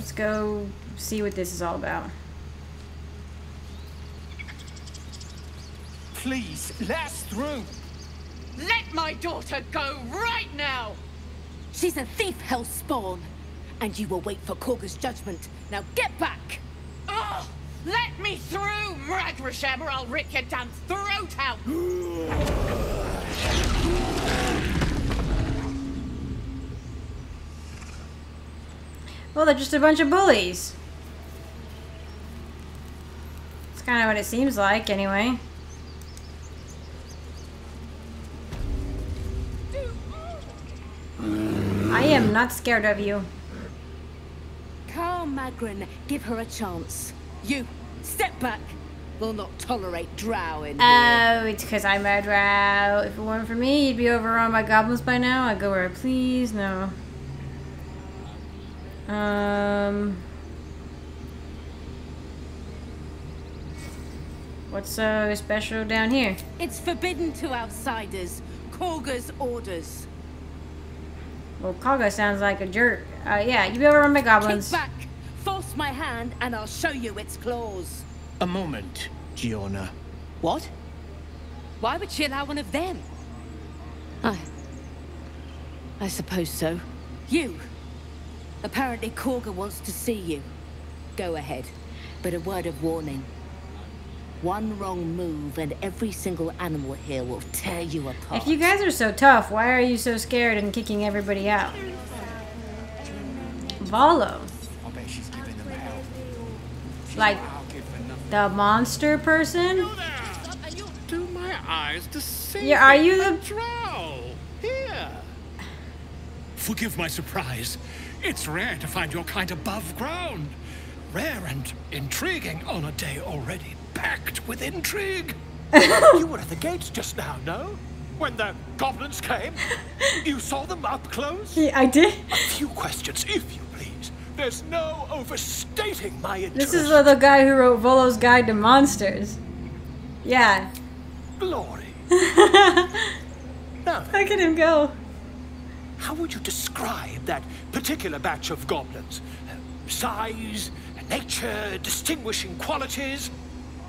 let's go see what this is all about. Please, let us through. Let my daughter go right now! She's a thief, Hellspawn. And you will wait for Kagha's judgment. Now get back! Oh, let me through, Mragrasham, or I'll rip your damn throat out! Well, they're just a bunch of bullies. It's kind of what it seems like, anyway. I am not scared of you. Carl Magrin, give her a chance. You, step back. We'll not tolerate drow in here. Oh, it's because I'm a drow. If it weren't for me, you'd be overrun by goblins by now. I'd go where I please. No. Um. What's so special down here? It's forbidden to outsiders. Kagha's orders. Well, Kagha sounds like a jerk. Uh, yeah, you be overrun by goblins. Kick back. Force my hand and I'll show you its claws. A moment, Giona. What? Why would she allow one of them? I... I suppose so. You. Apparently Kagha wants to see you. Go ahead. But a word of warning. One wrong move and every single animal here will tear you apart. If you guys are so tough, why are you so scared and kicking everybody out? Volo. I bet she's giving them hell. Like I'll give her nothing. the monster person? Do my eyes deceive Yeah, are you the- drow? Here. Forgive my surprise. It's rare to find your kind above ground. Rare and intriguing on a day already packed with intrigue. You were at the gates just now, no? When the goblins came? You saw them up close? Yeah, I did. A few questions, if you please. There's no overstating my interest. This is the guy who wrote Volo's Guide to Monsters. Yeah. glory. Now, Look at him go. How would you describe that particular batch of goblins? Size, nature, distinguishing qualities?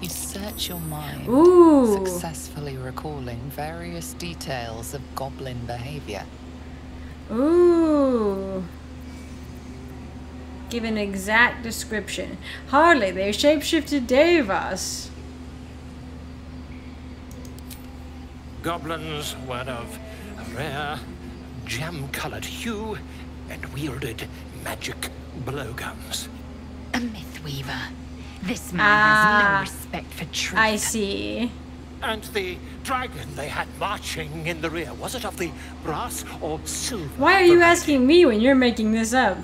You search your mind, Ooh. successfully recalling various details of goblin behavior. Ooh. Give an exact description. Hardly, they shapeshifted Devas. Goblins were of rare, jam-colored hue and wielded magic blowguns. A myth weaver. This man Ah, has no respect for truth. I see. And the dragon they had marching in the rear, was it of the brass or silver? Why are you variety? asking me when you're making this up?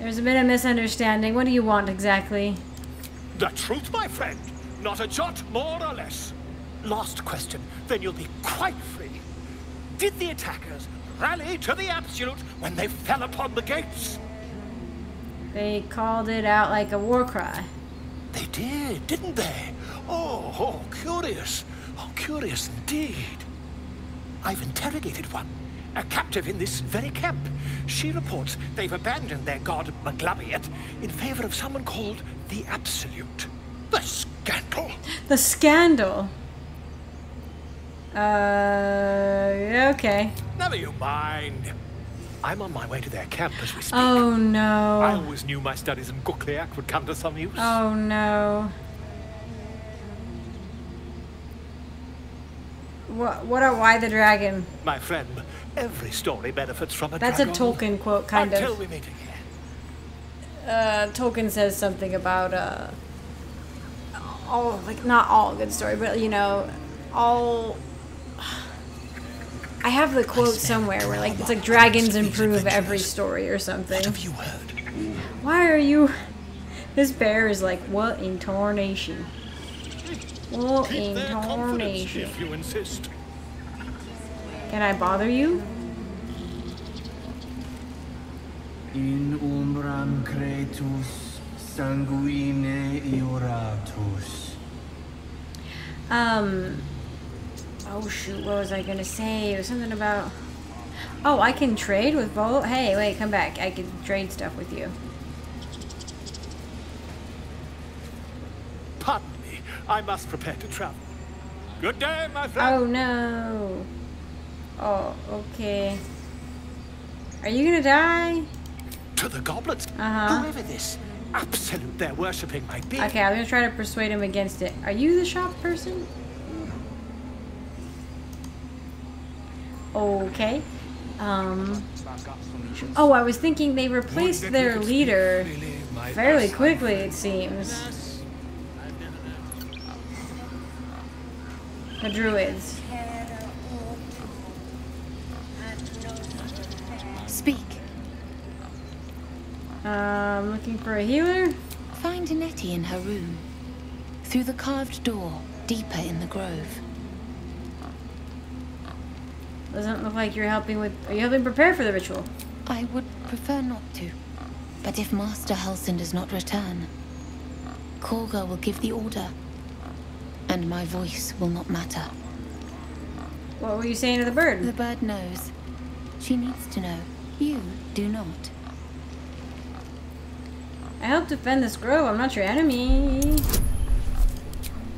There's been a misunderstanding. What do you want exactly? The truth, my friend. Not a jot more or less. Last question, then you'll be quite free. Did the attackers rally to the absolute when they fell upon the gates? They called it out like a war cry. They did, didn't they? Oh, oh, curious. Oh, curious indeed. I've interrogated one, a captive in this very camp. She reports they've abandoned their god Maglubiyet in favor of someone called the Absolute. The scandal! The scandal. Uh, okay. Never you mind. I'm on my way to their camp as we speak. Oh no. I always knew my studies in Gukliak would come to some use. Oh no. What? What? Are, why the dragon? My friend, every story benefits from a That's a. Tolkien quote, kind Until of. we meet again. Uh, Tolkien says something about uh, all like not all good story, but you know, all. I have the quote somewhere where like it's like dragons improve every story or something. What have you heard? Why are you? This bear is like what in tarnation? What Keep in tarnation? if you insist. Can I bother you? In umbram cretus sanguine ioratus. Um. Oh shoot! What was I gonna say? It was something about. Oh, I can trade with Volo? Hey, wait, come back. I can trade stuff with you. Pardon me. I must prepare to travel. Good day, my friend. Oh, no. Oh, okay. Are you gonna die? To the goblets. Uh-huh. Whoever this absolute they're worshipping might be. Okay, I'm gonna try to persuade him against it. Are you the shop person? Okay. Um. Oh, I was thinking they replaced their leader fairly quickly, it seems. The druids. Speak. Um, looking for a healer? Find Nettie in her room. Through the carved door, deeper in the grove. Doesn't look like you're helping with. Are you helping prepare for the ritual? I would prefer not to. But if Master Halsin does not return, Kagha will give the order. And my voice will not matter. What were you saying to the bird? The bird knows. She needs to know. You do not. I help defend this grove. I'm not your enemy.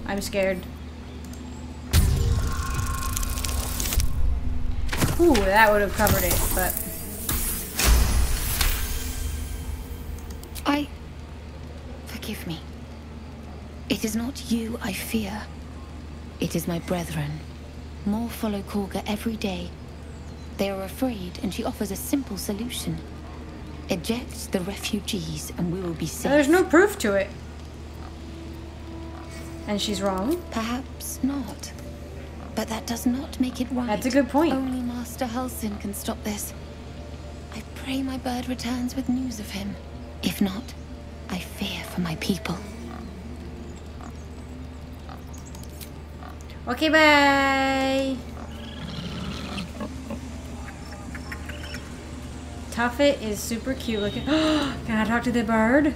I'm scared. Ooh, that would have covered it, but I... Forgive me. It is not you I fear. It is my brethren. More follow Kagha every day. They are afraid, and she offers a simple solution. Eject the refugees, and we will be safe. there's no proof to it. And she's wrong. Perhaps not. But that does not make it right. That's a good point. Only Master Halsin can stop this. I pray my bird returns with news of him. If not, I fear for my people. Okay, bye. Tuffet is super cute looking. Can I talk to the bird?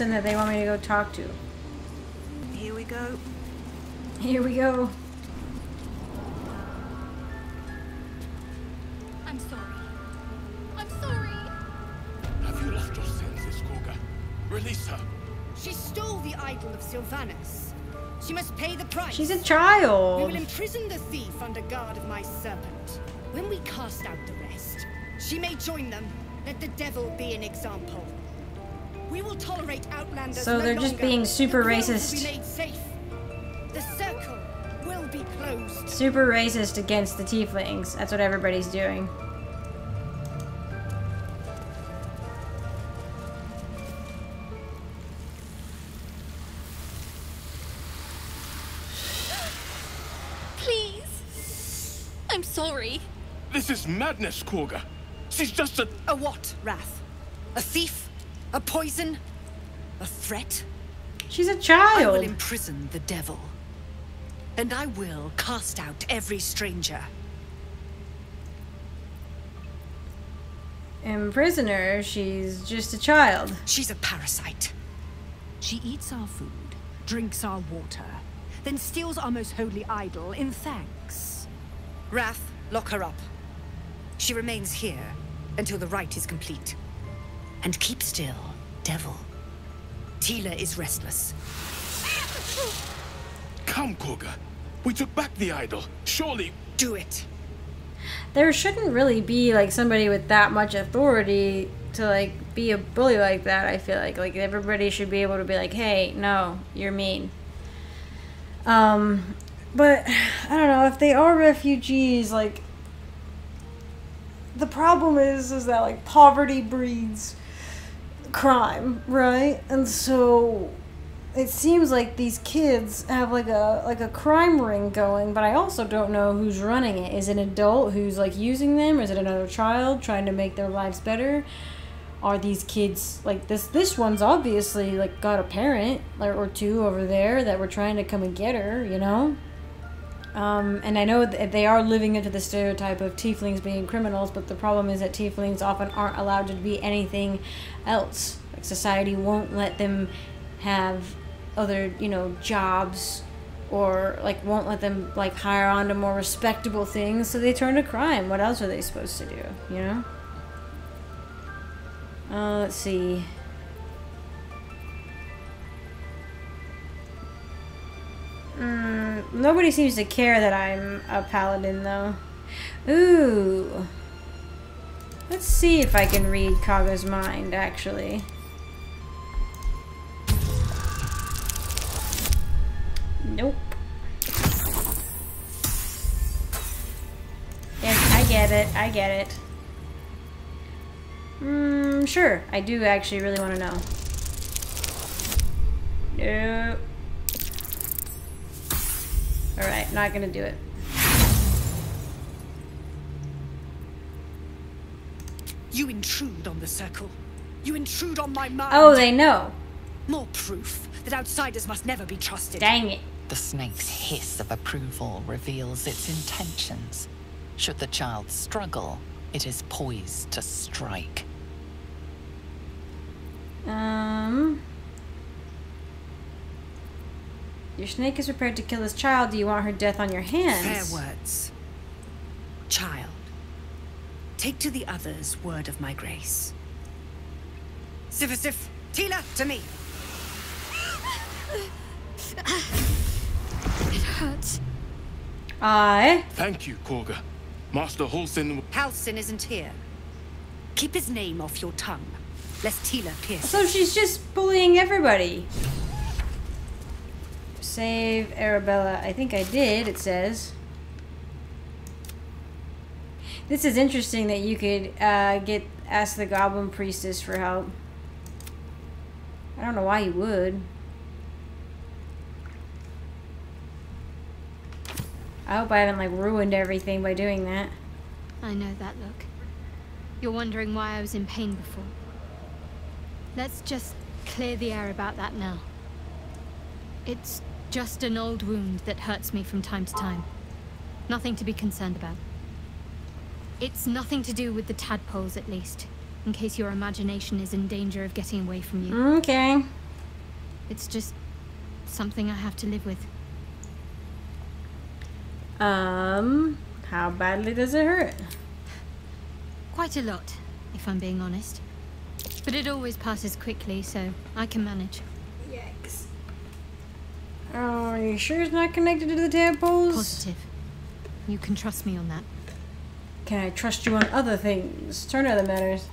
Person that they want me to go talk to? Here we go. Here we go. I'm sorry. I'm sorry. Have you lost your senses, Kagha? Release her. She stole the idol of Sylvanus. She must pay the price. She's a child. We will imprison the thief under guard of my serpent. When we cast out the rest, she may join them. Let the devil be an example. We will tolerate outlanders So they're just longer. being super the racist. Will be made safe. The circle will be closed. Super racist against the tieflings. That's what everybody's doing. Please. I'm sorry. This is madness, Kagha. She's just a... A what, Rath? A thief? A poison? A threat? She's a child. I will imprison the devil. And I will cast out every stranger. Imprisoner, she's just a child. She's a parasite. She eats our food, drinks our water, then steals our most holy idol in thanks. Rath, lock her up. She remains here until the rite is complete. And keep still, devil. Tila is restless. Come, Kagha. We took back the idol. Surely... Do it. There shouldn't really be like somebody with that much authority to like be a bully like that. I feel like like everybody should be able to be like, "Hey, no, you're mean." Um, but I don't know if they are refugees. Like the problem is, is that like poverty breeds crime, right? And so it seems like these kids have like a like a crime ring going, but I also don't know who's running it. Is it an adult who's like using them, or is it another child trying to make their lives better? Are these kids like this? This one's obviously like got a parent or two over there that were trying to come and get her, you know. Um, and I know that they are living into the stereotype of tieflings being criminals, but the problem is that tieflings often aren't allowed to be anything else. Like society won't let them have other, you know, jobs or like won't let them like hire on to more respectable things, so they turn to crime. What else are they supposed to do, you know? Uh, let's see. Mm, nobody seems to care that I'm a paladin, though. Ooh. Let's see if I can read Kagha's mind, actually. Nope. Yes, I get it. I get it. Hmm, sure. I do actually really want to know. Nope. Alright, not gonna do it. You intrude on the circle. You intrude on my mind. Oh, they know. More proof that outsiders must never be trusted. Dang it. The snake's hiss of approval reveals its intentions. Should the child struggle, it is poised to strike. Um. Your snake is prepared to kill his child. Do you want her death on your hands? Fair words. Child, take to the others word of my grace. Sifasif, Tila, to me. It hurts. I. Thank you, Kagha. Master Holson. Halsin isn't here. Keep his name off your tongue, lest Tila pierce. So she's just bullying everybody. Save Arabella. I think I did, it says. This is interesting that you could uh, get ask the Goblin Priestess for help. I don't know why you would. I hope I haven't like ruined everything by doing that. I know that look. You're wondering why I was in pain before. Let's just clear the air about that now. It's just an old wound that hurts me from time to time. Nothing to be concerned about. It's nothing to do with the tadpoles, at least. In case your imagination is in danger of getting away from you. Okay. It's just something I have to live with. Um, how badly does it hurt? Quite a lot, if I'm being honest. But it always passes quickly, so I can manage. Yikes. Oh, are you sure it's not connected to the tadpoles? Positive. You can trust me on that. Can I trust you on other things? Turn other matters.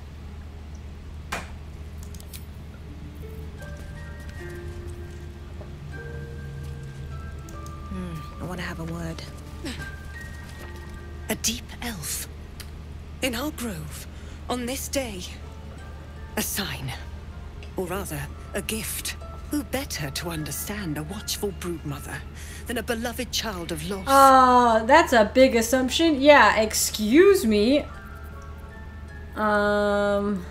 Hmm, I want to have a word. A deep elf. In our grove. On this day. A sign. Or rather, a gift. Who better to understand a watchful broodmother than a beloved child of loss? Oh, that's a big assumption. Yeah, excuse me. Um,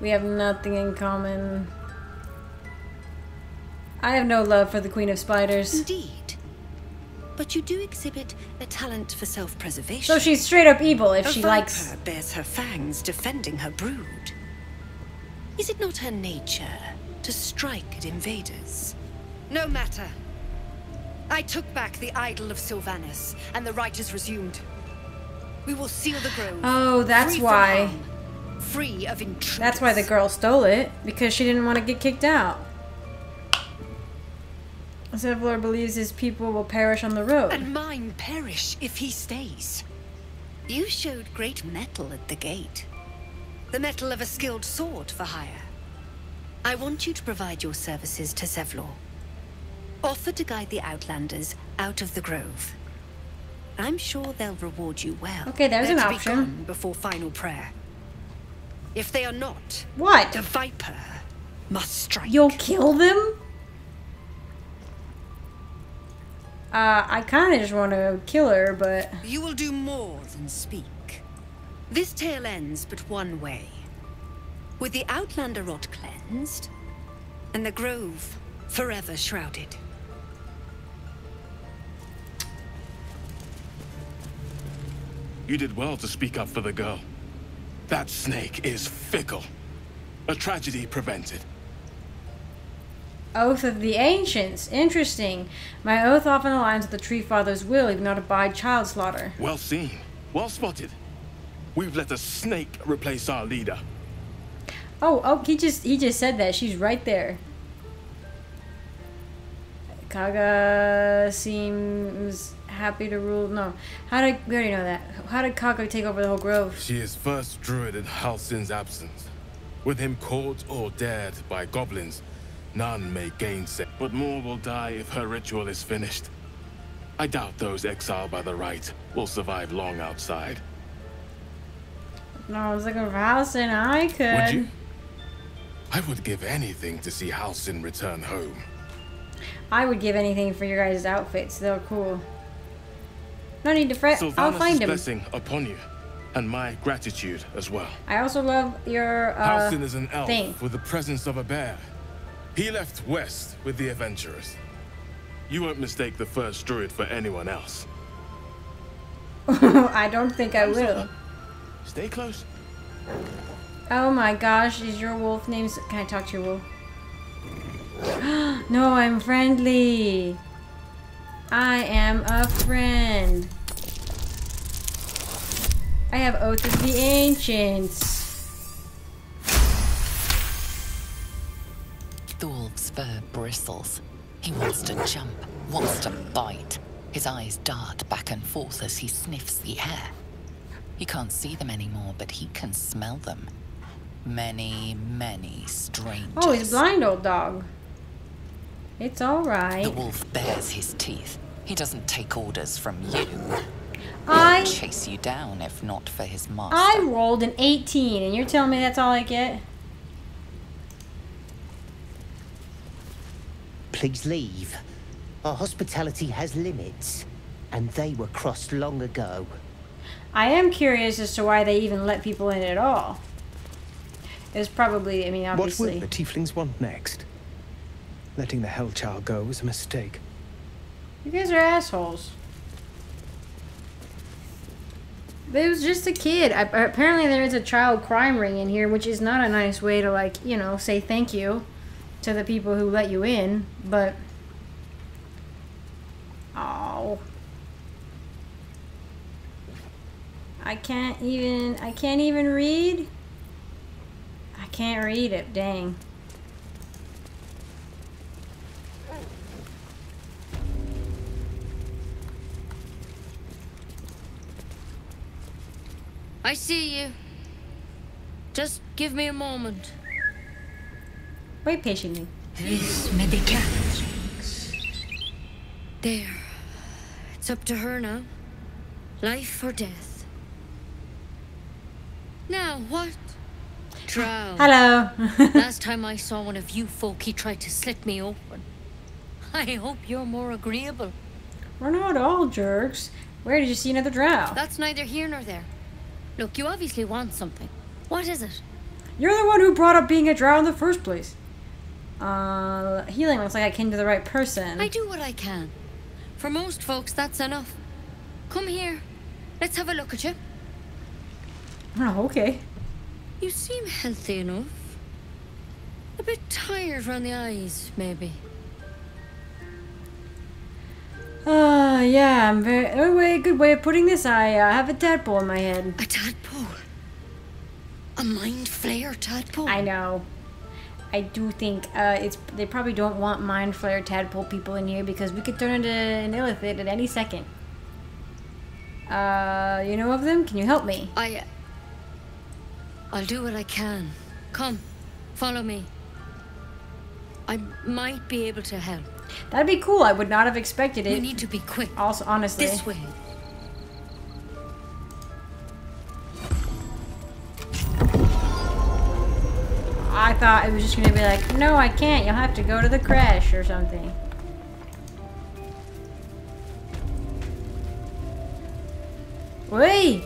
we have nothing in common. I have no love for the Queen of Spiders. Indeed. But you do exhibit a talent for self-preservation. So she's straight up evil if a she likes. bears her fangs defending her brood. Is it not her nature to strike at invaders? No matter. I took back the idol of Sylvanus, and the rite is resumed. We will seal the grove. Oh, that's free why. harm, free of intruders. That's why the girl stole it because she didn't want to get kicked out. Zevlor believes his people will perish on the road. And mine perish if he stays. You showed great mettle at the gate. The mettle of a skilled sword for hire. I want you to provide your services to Zevlor. Offer to guide the Outlanders out of the grove. I'm sure they'll reward you well. Okay, there's They're an to be gone before final prayer. If they are not, What? the Viper must strike. You'll kill them? Uh, I kind of just want to kill her, but You will do more than speak. This tale ends but one way. With the Outlander Rot cleansed, and the Grove forever shrouded. You did well to speak up for the girl. That snake is fickle. A tragedy prevented. Oath of the Ancients. Interesting. My oath often aligns with the Tree Father's will, even not abide child slaughter. Well seen. Well spotted. We've let a snake replace our leader. Oh, oh, he just he just said that. She's right there. Kagha seems happy to rule. No, how did we already know that? How did Kagha take over the whole grove? She is first druid in Halsin's absence. With him caught or dared by goblins, none may gainsay. But more will die if her ritual is finished. I doubt those exiled by the right will survive long outside. No, I was looking for Halsin. I could. Would you? I would give anything to see Halsin return home. I would give anything for your guys' outfits. They're cool. No need to fret. I'll find him. blessing upon you, and my gratitude as well. I also love your uh, Halsin is an elf thing. with the presence of a bear. He left west with the adventurers. You won't mistake the first druid for anyone else. I don't think I will. Stay close. Oh my gosh, is your wolf name? Can I talk to your wolf? no, I'm friendly. I am a friend. I have Oath of the Ancients. Thorv's fur bristles. He wants to jump, wants to bite. His eyes dart back and forth as he sniffs the air. He can't see them anymore, but he can smell them. Many, many strangers. Oh, he's blind, old dog. It's alright. The wolf bares his teeth. He doesn't take orders from you. I He'd chase you down if not for his master. I rolled an 18, and you're telling me that's all I get? Please leave. Our hospitality has limits, and they were crossed long ago. I am curious as to why they even let people in at all. It's probably, I mean, What obviously. will the tieflings want next? Letting the Hellchild go was a mistake. You guys are assholes. But it was just a kid. I, apparently, there is a child crime ring in here, which is not a nice way to, like, you know, say thank you to the people who let you in. But. Oh. I can't even. I can't even read. Can't read it. Dang. I see you. Just give me a moment. Wait patiently. This medicament. There. It's up to her now. Life or death. Now, what? Drow. Hello. Last time I saw one of you folk, he tried to slit me open. I hope you're more agreeable. We're not all jerks. Where did you see another drow? That's neither here nor there. Look, you obviously want something. What is it? You're the one who brought up being a drow in the first place. Uh, healing looks like I came to the right person. I do what I can. For most folks, that's enough. Come here. Let's have a look at you. Oh, okay. You seem healthy enough. A bit tired around the eyes, maybe. Uh, yeah, I'm very. Oh, wait, good way of putting this. I uh, have a tadpole in my head. A tadpole? A mind flayer tadpole? I know. I do think uh, it's. They probably don't want mind flayer tadpole people in here because we could turn into an illithid at any second. Uh, you know of them? Can you help me? I. I'll do what I can. Come, follow me. I might be able to help. That'd be cool. I would not have expected it. We need to be quick. Also, honestly. This way. I thought it was just gonna be like, no, I can't. You'll have to go to the crash or something. Wait,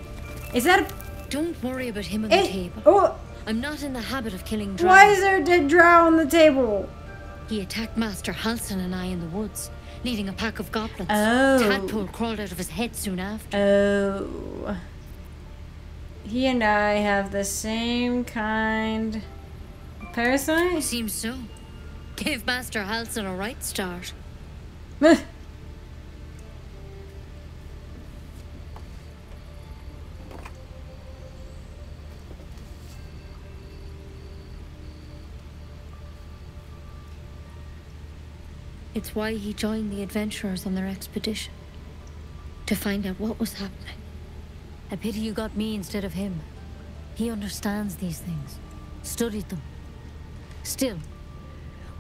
is that? A, Don't worry about him on Eh, the table. oh, I'm not in the habit of killing drow. why is there a dead drow on the table? He attacked Master Halsin and I in the woods, leading a pack of goblins. Oh. Tadpole crawled out of his head soon after. Oh. he and I have the same kind of parasite? Seems so. Gave Master Halsin a right start. It's why he joined the adventurers on their expedition. To find out what was happening. A pity you got me instead of him. He understands these things. Studied them. Still,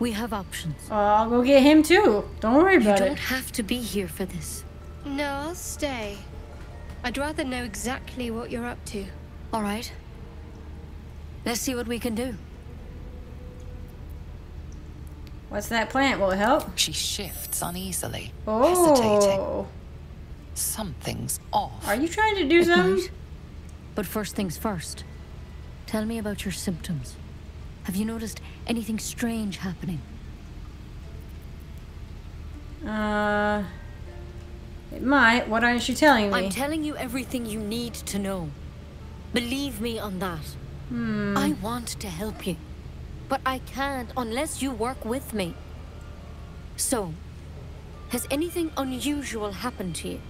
we have options. Well, I'll go get him too. Don't worry You about don't it. have to be here for this. No, I'll stay. I'd rather know exactly what you're up to. All right. Let's see what we can do. What's that plant? Will it help? She shifts uneasily, hesitating. Oh. Something's off. Are you trying to do It something? might. But first things first. Tell me about your symptoms. Have you noticed anything strange happening? Uh. It might. What aren't you telling me? I'm telling you everything you need to know. Believe me on that. Hmm. I want to help you, but I can't unless you work with me. So, has anything unusual happened to you?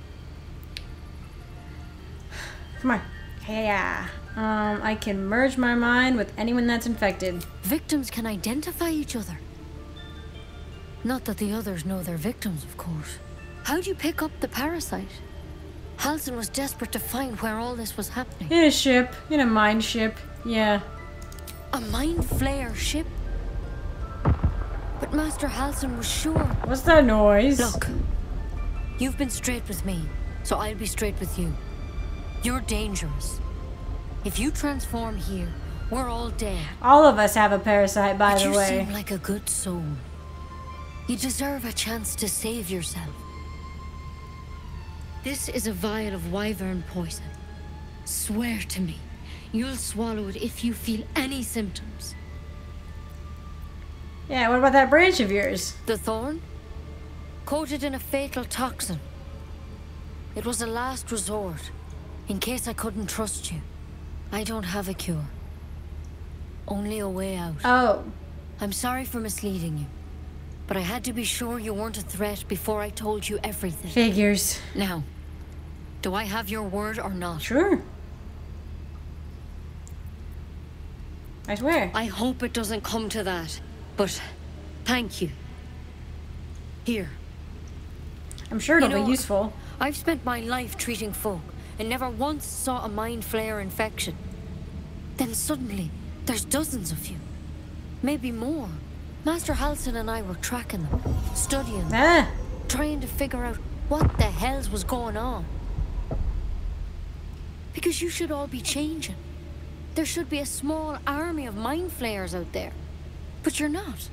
Come on. Yeah. Um, I can merge my mind with anyone that's infected. Victims can identify each other. Not that the others know they're victims, of course. How'd you pick up the parasite? Halsin was desperate to find where all this was happening. In a ship. In a mine ship. Yeah. A mind flayer ship? But Master Halsin was sure. What's that noise? Look, you've been straight with me, so I'll be straight with you. You're dangerous. If you transform here, we're all dead. All of us have a parasite, by but the you way. You seem like a good soul. You deserve a chance to save yourself. This is a vial of wyvern poison. Swear to me, you'll swallow it if you feel any symptoms. Yeah, what about that branch of yours? The thorn? Coated in a fatal toxin. It was a last resort, in case I couldn't trust you. I don't have a cure. Only a way out. Oh. I'm sorry for misleading you, but I had to be sure you weren't a threat before I told you everything. Figures. Now, do I have your word or not? Sure. I swear. I hope it doesn't come to that, but thank you. Here. I'm sure it'll know, be useful. I've spent my life treating folk and never once saw a mind flayer infection. Then suddenly, there's dozens of you. Maybe more. Master Halsin and I were tracking them, studying them, Ah. trying to figure out what the hells was going on. Because you should all be changing. There should be a small army of mind flayers out there. But you're not.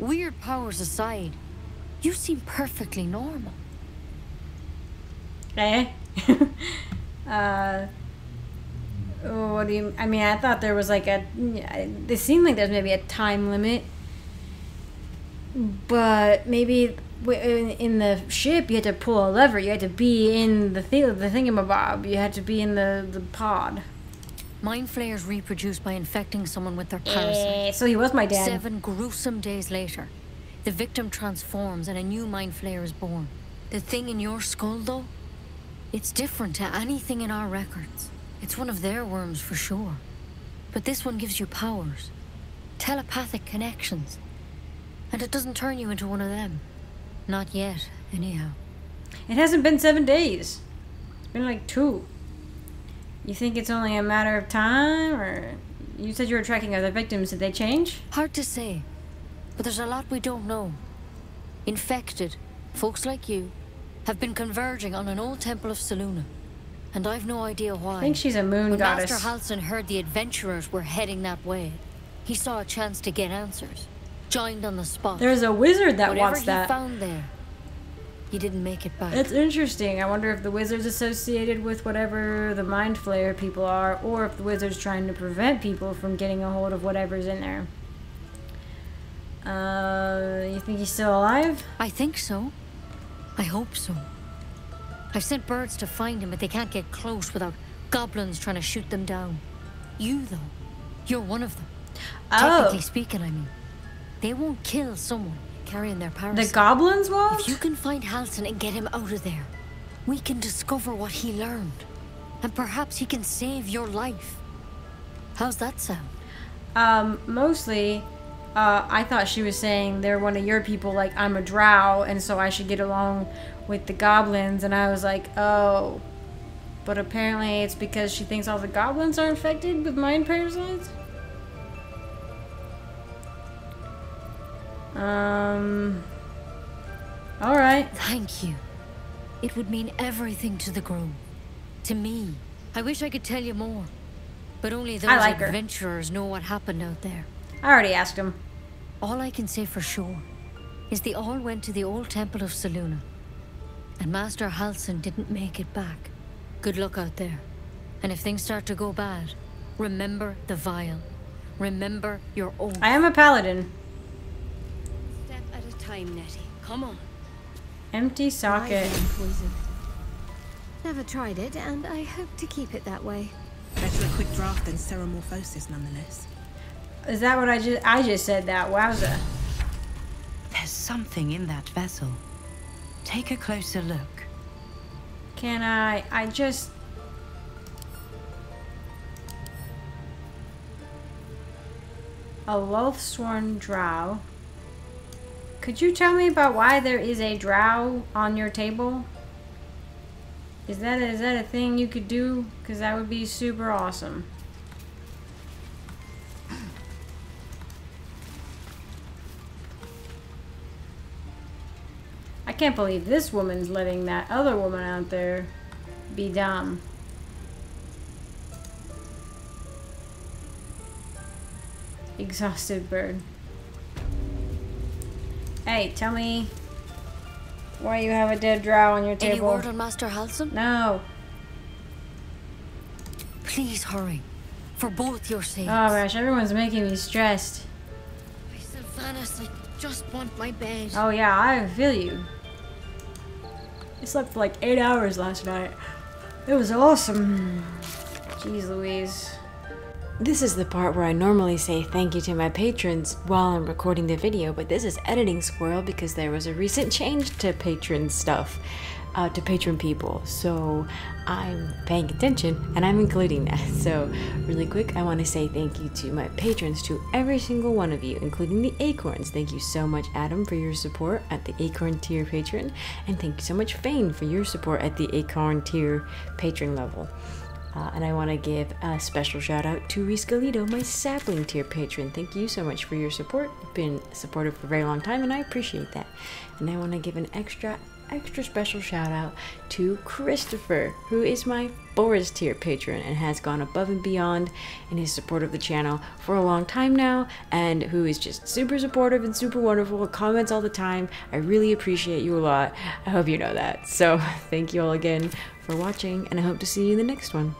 Weird powers aside, you seem perfectly normal. Eh? uh. What do you? I mean, I thought there was like a. It seemed like there's maybe a time limit, but maybe in in the ship you had to pull a lever. You had to be in the th- the thingamabob. You had to be in the the pod. Mind flayers reproduce by infecting someone with their Eh, parasite. so he was my dad. Seven gruesome days later, the victim transforms and a new mind flayer is born. The thing in your skull, though, it's different to anything in our records. It's one of their worms for sure. But this one gives you powers, telepathic connections. And it doesn't turn you into one of them. Not yet, anyhow. It hasn't been seven days. It's been like two. You think it's only a matter of time, or you said you were tracking other victims? Did they change? Hard to say, but there's a lot we don't know. Infected, folks like you, have been converging on an old temple of Selûne, And I've no idea why. I think she's a moon when goddess. Master Halsin heard the adventurers were heading that way, he saw a chance to get answers. Joined on the spot. There's a wizard that Whatever wants he that. found there, he didn't make it back. It's interesting. I wonder if the wizard's associated with whatever the mind flayer people are, or if the wizard's trying to prevent people from getting a hold of whatever's in there. Uh, you think he's still alive? I think so. I hope so. I've sent birds to find him, but they can't get close without Goblins trying to shoot them down. You, though, you're one of them. Oh. Technically speaking, I mean. They won't kill someone carrying their parasite. The goblins won't? If you can find Halsin and get him out of there, we can discover what he learned. And perhaps he can save your life. How's that sound? Um, mostly, uh, I thought she was saying they're one of your people, like I'm a drow, and so I should get along with the goblins, and I was like, oh. But apparently it's because she thinks all the goblins are infected with mind parasites? Um. Alright. Thank you. It would mean everything to the Grove. To me. I wish I could tell you more. But only those like her. adventurers know what happened out there. I already asked him. All I can say for sure is they all went to the old temple of Selûne. And Master Halsin didn't make it back. Good luck out there. And if things start to go bad, remember the vial. Remember your own. I am a paladin. Step at a time, Nettie. Come on. Empty socket. poison. Never tried it, and I hope to keep it that way. Better a quick draft than ceremorphosis, nonetheless. Is that what I just I just said that? Wowza. There's something in that vessel. Take a closer look. Can I I just a Loathsworn drow. Could you tell me about why there is a drow on your table? Is that a, is that a thing you could do? Because that would be super awesome. I can't believe this woman's letting that other woman out there be dumb. Exhausted bird. Hey, tell me why you have a dead drow on your table. Any word on Master Halsin? No. Please hurry. For both your sakes. Oh gosh, everyone's making me stressed. I, Sylvanas, I just want my bed. Oh yeah, I feel you. I slept for like eight hours last night. It was awesome. Jeez Louise. This is the part where I normally say thank you to my patrons while I'm recording the video, but this is editing squirrel because there was a recent change to patron stuff, uh, to patron people. So I'm paying attention and I'm including that. So, really quick, I want to say thank you to my patrons, to every single one of you, including the Acorns. Thank you so much, Adam, for your support at the Acorn tier patron, and thank you so much, Fane, for your support at the Acorn tier patron level. Uh, and I want to give a special shout out to Reese Galito, my sapling tier patron. Thank you so much for your support. You've been supportive for a very long time, and I appreciate that. And I want to give an extra, extra special shout out to Christopher, who is my Forest tier patron and has gone above and beyond in his support of the channel for a long time now, and who is just super supportive and super wonderful, comments all the time. I really appreciate you a lot. I hope you know that. So, thank you all again for watching, and I hope to see you in the next one.